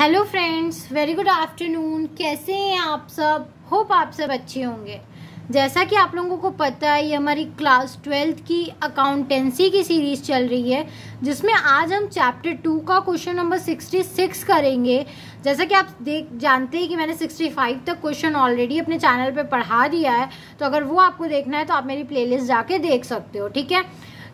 Hello friends very good afternoon कैसे हैं आप सब? होप आप सब अच्छे होंगे। जैसा कि आप लोगों को पता है, ये हमारी क्लास ट्वेल्थ की अकाउंटेंसी की सीरीज़ चल रही है, जिसमें आज हम चैप्टर टू का क्वेश्चन नंबर सिक्सटी सिक्स करेंगे। जैसा कि आप देख, जानते हैं कि मैंने सिक्सटी फाइव तक क्वेश्चन ऑलरेडी अपने चैनल पे पढ़ा दिया है तो अगर वो आपको देखना है तो आप मेरी प्लेलिस्ट जाके देख सकते हो, ठीक है?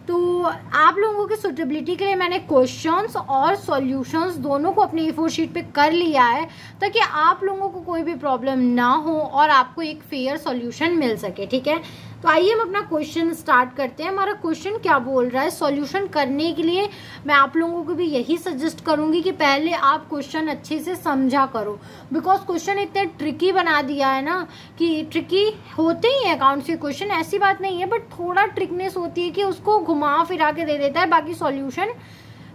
तो आप लोगों की सुटेबिलिटी के लिए मैंने क्वेश्चंस और सॉल्यूशंस दोनों को अपनी ए फोर शीट पर कर लिया है, ताकि आप लोगों को कोई भी प्रॉब्लम ना हो और आपको एक फेयर सॉल्यूशन मिल सके, ठीक है? तो आइए हम अपना क्वेश्चन स्टार्ट करते हैं। हमारा क्वेश्चन क्या बोल रहा है? सॉल्यूशन करने के लिए मैं आप लोगों को भी यही सजेस्ट करूँगी कि पहले आप क्वेश्चन अच्छे से समझा करो। बिकॉज़ क्वेश्चन इतने ट्रिकी बना दिया है ना कि ट्रिकी होते ही है अकाउंट के क्वेश्चन ऐसी बात नहीं है बट थोड़ा ट्रिकनेस होती है कि उसको घुमा फिरा के दे देता है, बाकी सॉल्यूशन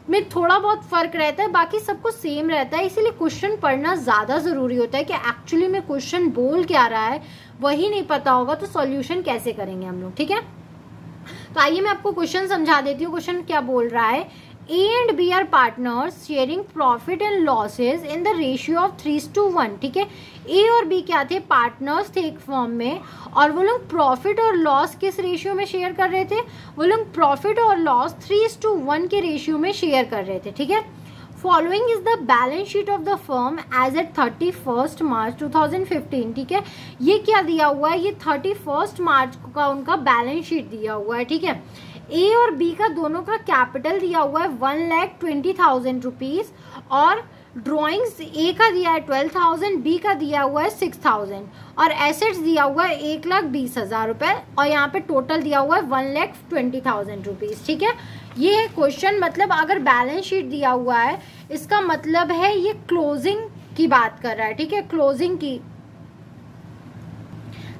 में थोड़ा बहुत फ़र्क रहता है, बाकी सबको सेम रहता है। इसीलिए क्वेश्चन पढ़ना ज़्यादा ज़रूरी होता है कि एक्चुअली में क्वेश्चन बोल क्या रहा है, वही नहीं पता होगा तो सॉल्यूशन कैसे करेंगे हम लोग, ठीक है? तो आइए मैं आपको क्वेश्चन समझा देती हूँ क्वेश्चन क्या बोल रहा है। A and B are partners sharing profit and losses in the ratio of three to one ठीक है? ए और बी क्या थे? पार्टनर्स थे एक फॉर्म में और वो लोग प्रॉफिट और लॉस किस रेशियो में शेयर कर रहे थे? वो लोग प्रॉफिट और लॉस थ्री टू वन के रेशियो में शेयर कर रहे थे, ठीक है? Following is the balance sheet of the firm as at thirty first March two thousand fifteen ठीक है? ये क्या दिया हुआ है? ये थर्टी फ़र्स्ट मार्च का उनका बैलेंस शीट दिया हुआ है, ठीक है? ए और बी का दोनों का कैपिटल दिया हुआ है one lakh twenty thousand rupees और ड्रॉइंग्स ए का दिया है ट्वेल्व थाउज़ेंड बी का दिया हुआ है सिक्स थाउज़ेंड और एसेट्स दिया हुआ है एक लाख बीस हज़ार रुपए और यहाँ पे टोटल दिया हुआ है one lakh twenty thousand rupees ठीक है? ये है क्वेश्चन मतलब अगर बैलेंस शीट दिया हुआ है, इसका मतलब है ये क्लोजिंग की बात कर रहा है। ठीक है? क्लोजिंग की।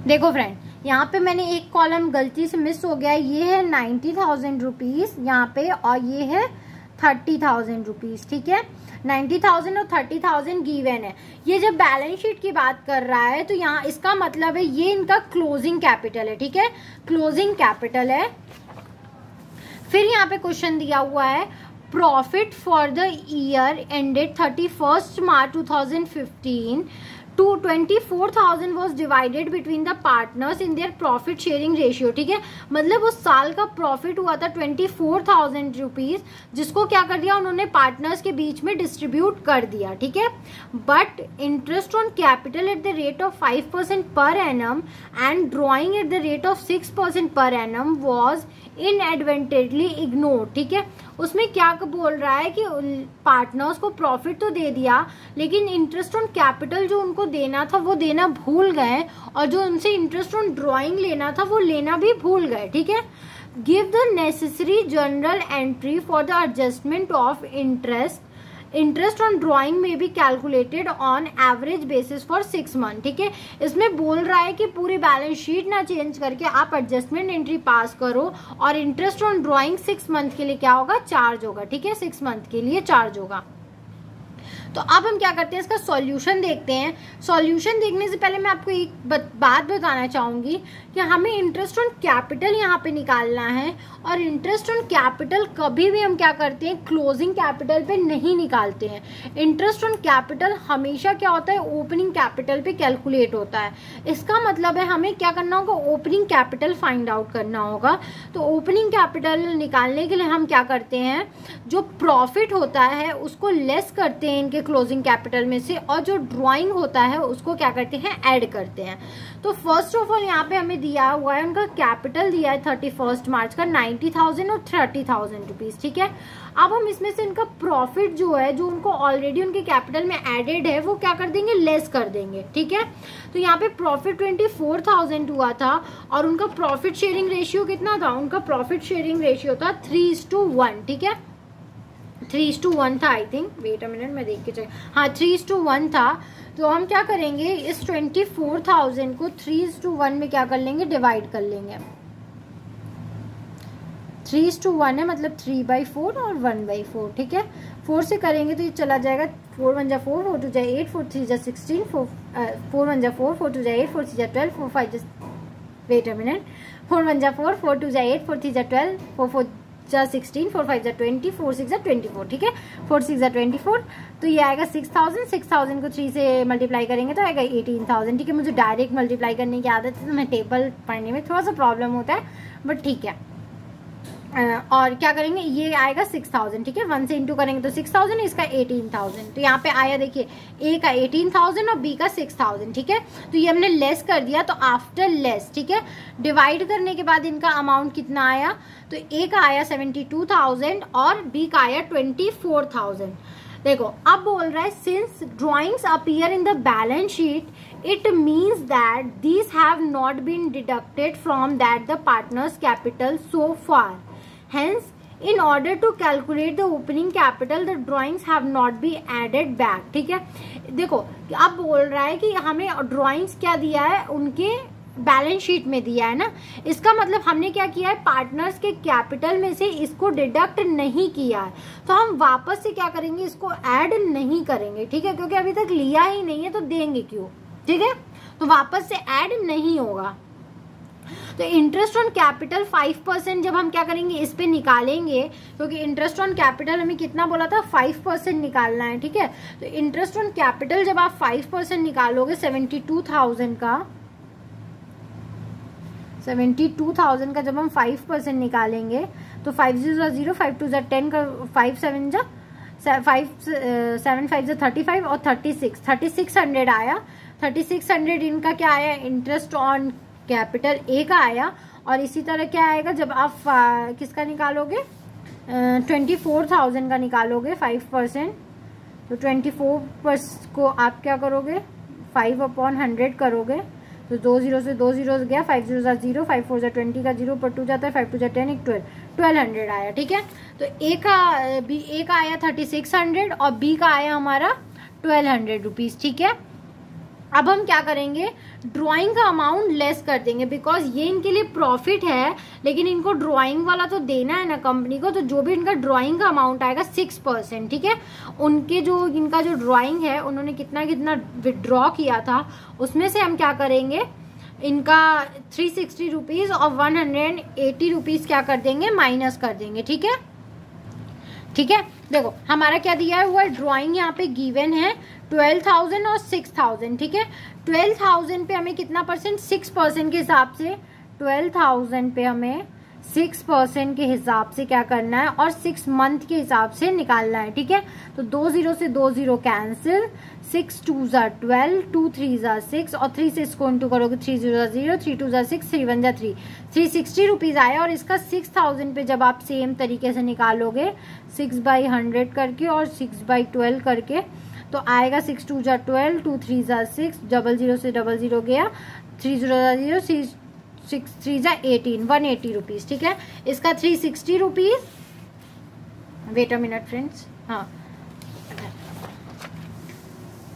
देखो फ्रेंड यहाँ पे मैंने एक कॉलम गलती से मिस हो गया, ये है नाइन्टी थाउज़ेंड रुपीज़ यहाँ पे और ये है थर्टी थाउज़ेंड रुपीज़ ठीक है? नाइन्टी थाउज़ेंड और थर्टी थाउज़ेंड गिवन है। ये जब बैलेंस शीट की बात कर रहा है तो यहाँ इसका मतलब है, ये इनका क्लोजिंग कैपिटल है, ठीक है? क्लोजिंग कैपिटल है। फिर यहाँ पे क्वेश्चन दिया हुआ है, profit for the year ended thirty first March two thousand fifteen to twenty four thousand was divided between the partners in their profit sharing ratio ठीक है? मतलब उस साल का प्रॉफिट हुआ था ट्वेंटी फोर थाउज़ेंड रुपीज़ जिसको क्या कर दिया? उन्होंने पार्टनर्स के बीच में डिस्ट्रीब्यूट कर दिया, ठीक है? But interest on capital at the rate of five percent per annum and drawing at the rate of six percent per annum was inadvertently ignore ठीक है? उसमें क्या बोल रहा है कि पार्टनर्स को प्रॉफिट तो दे दिया, लेकिन इंटरेस्ट ऑन कैपिटल जो उनको देना था, वो देना भूल गए, और जो उनसे इंटरेस्ट ऑन ड्राइंग लेना था, वो लेना भी भूल गए, ठीक है? Give the necessary journal entry for the adjustment of interest interest on drawing में भी calculated on average basis for six month ठीक है? इसमें बोल रहा है कि पूरी बैलेंस शीट ना चेंज करके आप एडजस्टमेंट एंट्री पास करो और interest on drawing six month के लिए क्या होगा? चार्ज होगा, ठीक है? सिक्स मंथ के लिए चार्ज होगा। तो अब हम क्या करते हैं, इसका सॉल्यूशन देखते हैं। सॉल्यूशन देखने से पहले मैं आपको एक बात बताना चाहूँगी कि हमें इंटरेस्ट ऑन कैपिटल यहाँ पे निकालना है और इंटरेस्ट ऑन कैपिटल कभी भी हम क्या करते हैं क्लोजिंग कैपिटल पे नहीं निकालते हैं। इंटरेस्ट ऑन कैपिटल हमेशा क्या होता है ओपनिंग कैपिटल पे कैलकुलेट होता है। इसका मतलब है हमें क्या करना होगा ओपनिंग कैपिटल फाइंड आउट करना होगा। तो ओपनिंग कैपिटल निकालने के लिए हम क्या करते हैं, जो प्रॉफिट होता है, उसको लेस करते हैं इनके क्लोजिंग कैपिटल में से और जो ड्राइंग होता है, उसको क्या करते हैं? ऐड करते हैं। तो फ़र्स्ट ऑफ़ ऑल यहाँ पे हमें दिया हुआ है, उनका कैपिटल दिया है थर्टी फ़र्स्ट मार्च का नाइन्टी थाउज़ेंड और थर्टी थाउज़ेंड रुपीज़ ठीक है? अब हम इसमें से इनका प्रॉफिट जो है, जो उनको ऑलरेडी उनके कैपिटल में एडेड है, वो क्या कर देंगे? लेस कर देंगे, ठीक है? तो यहाँ पे प्रॉफिट ट्वेंटी फोर थाउज़ेंड हुआ था, और उनका प्रॉफिट शेयरिंग रेशियो कितना था? उनका प्रॉफिट शेयरिंग रेशियो था थ्री टू वन ठीक है? थ्री टू वन था I think wait a minute मैं देख के चेक हाँ थ्री टू वन था। तो हम क्या करेंगे? इस ट्वेंटी फोर थाउज़ेंड को थ्री टू वन में क्या कर लेंगे? डिवाइड कर लेंगे थ्री टू वन है मतलब थ्री बाई फोर और वन बाई फोर ठीक है? फोर से करेंगे तो ये चला जाएगा फोर वन जा फोर फोर टू जा एट फोर थ्री जा सिक्सटीन फोर फोर वन जा फोर फोर टू जा एट फोर थ्री जा ट्वेल्व फोर फाइव जा wait a minute four one जा फोर फोर टू जा एट फोर थ्री जा ट्वेल्व फोर फोर जा सिक्सटीन फोर फाइव जा ट्वेंटी फोर सिक्स जा ट्वेंटी फोर ठीक है? फोर सिक्स जा ट्वेंटी फोर तो ये आएगा सिक्स थाउज़ेंड सिक्स थाउज़ेंड को थ्री से मल्टीप्लाई करेंगे तो आएगा एटीन थाउज़ेंड ठीक है? मुझे डायरेक्ट मल्टीप्लाई करने की आदत है तो मैं टेबल पढ़ने में थोड़ा सा प्रॉब्लम होता है बट ठीक है। और क्या करेंगे? ये आएगा सिक्स थाउज़ेंड ठीक है? वन से इंटू करेंगे तो सिक्स थाउज़ेंड इसका एटीन थाउज़ेंड तो यहाँ पे आया देखिए ए का एटीन थाउज़ेंड और बी का सिक्स थाउज़ेंड ठीक है? तो ये हमने लेस कर दिया तो आफ्टर लेस ठीक है? डिवाइड करने के बाद इनका अमाउंट कितना आया? तो ए का आया सेवेंटी टू थाउज़ेंड और बी का आया ट्वेंटी फोर थाउज़ेंड देखो, अब बोल रहा है since drawings appear in the balance sheet it means that these have not been deducted from that the partners capital so far Hence, in order to calculate the opening capital, the drawings have not been added back. ठीक है? देखो अब बोल रहा है कि हमें drawings क्या दिया है? उनके बैलेंस शीट में दिया है ना? इसका मतलब हमने क्या किया है? पार्टनर्स के कैपिटल में से इसको डिडक्ट नहीं किया है। तो हम वापस से क्या करेंगे? इसको ऐड नहीं करेंगे ठीक है? क्योंकि अभी तक लिया ही नहीं है तो देंगे क्यों? ठीक है? तो वापस से ऐड नहीं होगा। तो interest on capital five percent जब हम क्या करेंगे, इस पे निकालेंगे, क्योंकि इंटरेस्ट ऑन कैपिटल हमें कितना बोला था? फाइव परसेंट निकालना है, ठीक है? तो इंटरेस्ट ऑन कैपिटल जब आप फाइव परसेंट निकालोगे सेवेंटी टू थाउज़ेंड का सेवेंटी टू थाउज़ेंड का जब हम फाइव परसेंट निकालेंगे तो five zero zero five two जो टेन का फाइव सेवन जो फाइव सेवन फाइव जो थर्टी फाइव और thirty six thirty six hundred आया. थर्टी सिक्स हंड्रेड इनका क्या आया? इंटरेस्ट ऑन कैपिटल ए का आया और इसी तरह क्या आएगा जब आप किसका निकालोगे? ट्वेंटी फोर थाउज़ेंड का निकालोगे फाइव परसेंट तो ट्वेंटी फोर को आप क्या करोगे? फाइव अपॉन हंड्रेड करोगे. तो दो ज़ीरो से दो ज़ीरो गया फाइव ज़ीरो सा ज़ीरो फाइव फोर जा ट्वेंटी का ज़ीरो, पर टू जाता है फाइव टू जा टेन एक ट्वेल्व ट्वेल्व हंड्रेड आया, ठीक है? तो ए का बी ए का आया थर्टी सिक्स हंड्रेड और बी का आया हमारा ट्वेल्व हंड्रेड रुपीज़ ठीक है? अब हम क्या करेंगे? ड्राइंग का अमाउंट लेस कर देंगे बिकॉज़ ये इनके लिए प्रॉफिट है, लेकिन इनको ड्राइंग वाला तो देना है ना कंपनी को तो जो भी इनका ड्राइंग का अमाउंट आएगा सिक्स परसेंट ठीक है? उनके जो, इनका जो ड्राइंग है, उन्होंने कितना कितना विदड्रॉ किया था, उसमें से हम क्या करेंगे? इनका थ्री सिक्सटी रुपीज़ और वन हंड्रेड एटी रुपीज़ क्या कर देंगे? माइनस कर देंगे, ठीक है? ठीक है? देखो, हमारा क्या दिया हुआ है? ड्राइंग यहाँ पे गिवन है ट्वेल्व थाउज़ेंड और सिक्स थाउज़ेंड ठीक है? ट्वेल्व थाउज़ेंड पे हमें कितना परसेंट सिक्स परसेंट के हिसाब से ट्वेल्व थाउज़ेंड पे हमें सिक्स परसेंट के हिसाब से क्या करना है और सिक्स मंथ के हिसाब से निकालना है, ठीक है? तो दो ज़ीरो से दो ज़ीरो कैंसिल, सिक्स टू ज़ा ट्वेल्व, टू थ्री ज़ा सिक्स और थ्री से इसको इंटू करोगे, three zero zero, three two ज़ा सिक्स, थ्री वन ज़ा थ्री। थ्री सिक्सटी रुपीज़ आया और इसका सिक्स थाउज़ेंड पे जब आप सेम तरीके से निकालोगे, सिक्स बाई हंड्रेड करके और सिक्स बाई ट्वेल्व करके तो आएगा सिक्स टू ज़ा ट्वेल्व, टू थ्री ज़ा सिक्स, डबल ज़ीरो से डबल ज़ीरो गया, थ्री ज़ीरो ज़ा ज़ीरो, सिक्स थ्री जा एटीन, वन एटी रुपीज़ ठीक है? इसका three sixty rupees wait a minute friends हाँ।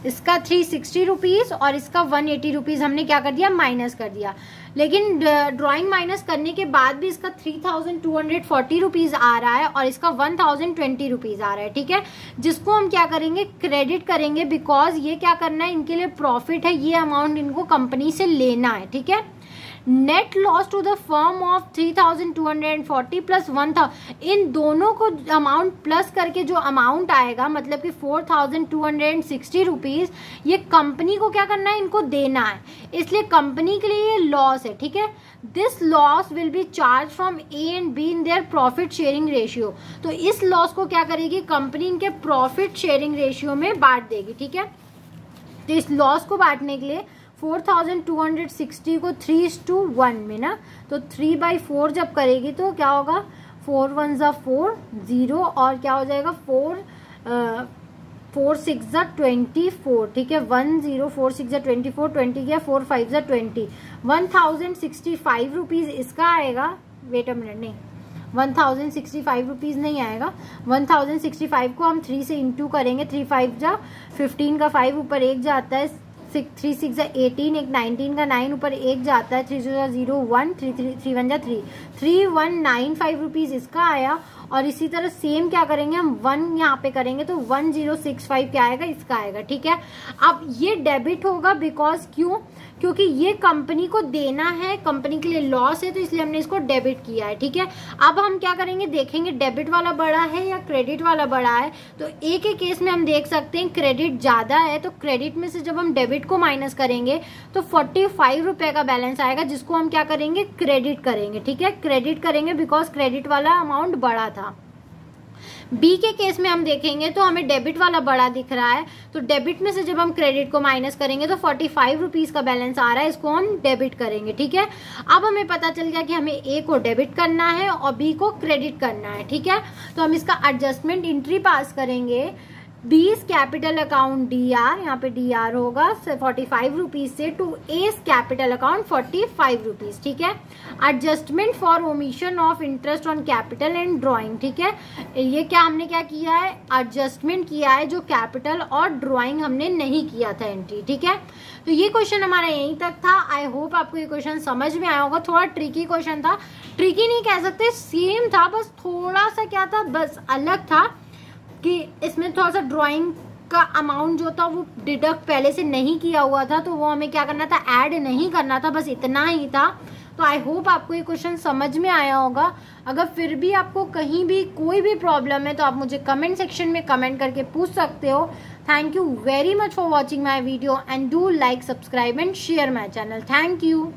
इसका थ्री सिक्सटी रुपीज़ और इसका वन एटी रुपीज़ हमने क्या कर दिया? माइनस कर दिया। लेकिन ड्राइंग माइनस करने के बाद भी इसका three thousand two hundred forty rupees आ रहा है और इसका वन थाउज़ेंड ट्वेंटी रुपीज़ आ रहा है, ठीक है? जिसको हम क्या करेंगे? क्रेडिट करेंगे बिकॉज़ ये क्या करना है? इनके लिए प्रॉफिट है। ये अमाउंट इनको कंपनी से लेना है, ठीक है? Net loss to the firm of three thousand two hundred and forty plus one था इन दोनों को अमाउंट प्लस करके जो अमाउंट आएगा मतलब कि four thousand two hundred and sixty rupees ये कंपनी को क्या करना है? इनको देना है। इसलिए कंपनी के लिए ये लॉस है, ठीक है? This loss will be charge from A and B in their profit sharing ratio तो इस लॉस को क्या करेगी? कंपनी इनके प्रॉफिट शेयरिंग रेशियो में बांट देगी, ठीक है? तो इस लॉस को बांटने के लिए four thousand two hundred sixty को थ्री टू वन में ना तो थ्री बाई फोर जब करेगी तो क्या होगा? फोर वन ज़ा फोर ज़ीरो और क्या हो जाएगा? फोर फोर सिक्स ज़ा ट्वेंटी फोर ठीक है? वन ज़ीरो फोर सिक्स ज़ा ट्वेंटी फोर ट्वेंटी क्या फोर फाइव ज़ा twenty one thousand sixty five rupees इसका आएगा? वेट अ मिनट नहीं. One thousand sixty five rupees नहीं आएगा. वन थाउज़ेंड सिक्सटी फाइव को हम थ्री से इंटू करेंगे थ्री फाइव जा फिफ्टीन का फाइव ऊपर एक जाता है थ्री सिक्स एटीन एक नाइनटीन का नाइन ऊपर एक जाता है three zero zero one three three three one जा three three one nine five rupees इसका आया और इसी तरह सेम क्या करेंगे हम? वन यहाँ पे करेंगे तो वन ज़ीरो सिक्स फाइव क्या आएगा? इसका आएगा, ठीक है? अब ये डेबिट होगा बिकॉज़ क्यों? क्योंकि ये कंपनी को देना है कंपनी के लिए लॉस है तो इसलिए हमने इसको डेबिट किया है, ठीक है? अब हम क्या करेंगे? देखेंगे डेबिट वाला बड़ा है या क्रेडिट वाला बड़ा है? तो एक एक केस में हम देख सकते हैं क्रेडिट ज़्यादा है तो क्रेडिट में से जब हम डेबिट को माइनस करेंगे तो फोर्टी फाइव रुपए का बैलेंस आएगा, जिसको हम क्या करेंगे? क्रेडिट करेंगे, ठीक है? क्रेडिट करेंगे बिकॉज़ क्रेडिट वाला अमाउंट बड़ा था। बी के केस में हम देखेंगे तो हमें डेबिट वाला बड़ा दिख रहा है। तो डेबिट में से जब हम क्रेडिट को माइनस करेंगे तो फोर्टी फाइव रुपीज़ का बैलेंस आ रहा है, इसको हम डेबिट करेंगे, ठीक है? अब हमें पता चल गया कि हमें ए को डेबिट करना है और बी को क्रेडिट करना है, ठीक है? तो हम इसका एडजस्टमेंट इंट्री पास करेंगे। बीस कैपिटल अकाउंट डी आर यहाँ पे डी आर होगा फोर्टी फाइव रुपीज़ से to S capital account forty five rupees ठीक है? Adjustment for omission of interest on capital and drawing ठीक है? ये क्या हमने क्या किया है? एडजस्टमेंट किया है जो कैपिटल और ड्राइंग हमने नहीं किया था एंट्री ठीक है? तो ये क्वेश्चन हमारा यहीं तक था। आई होप आपको ये क्वेश्चन समझ में आया होगा। थोड़ा ट्रिकी क्वेश्चन था। ट्रिकी नहीं कह सकते सेम था, बस थोड़ा सा क्या था? बस अलग था। कि इसमें थोड़ा सा ड्राइंग का अमाउंट जो था वो डिडक्ट पहले से नहीं किया हुआ था तो वो हमें क्या करना था? ऐड नहीं करना था, बस इतना ही था। तो आई होप आपको ये क्वेश्चन समझ में आया होगा। अगर फिर भी आपको कहीं भी कोई भी प्रॉब्लम है तो आप मुझे कमेंट सेक्शन में कमेंट करके पूछ सकते हो। Thank you very much for watching my video and do like subscribe and share my channel thank you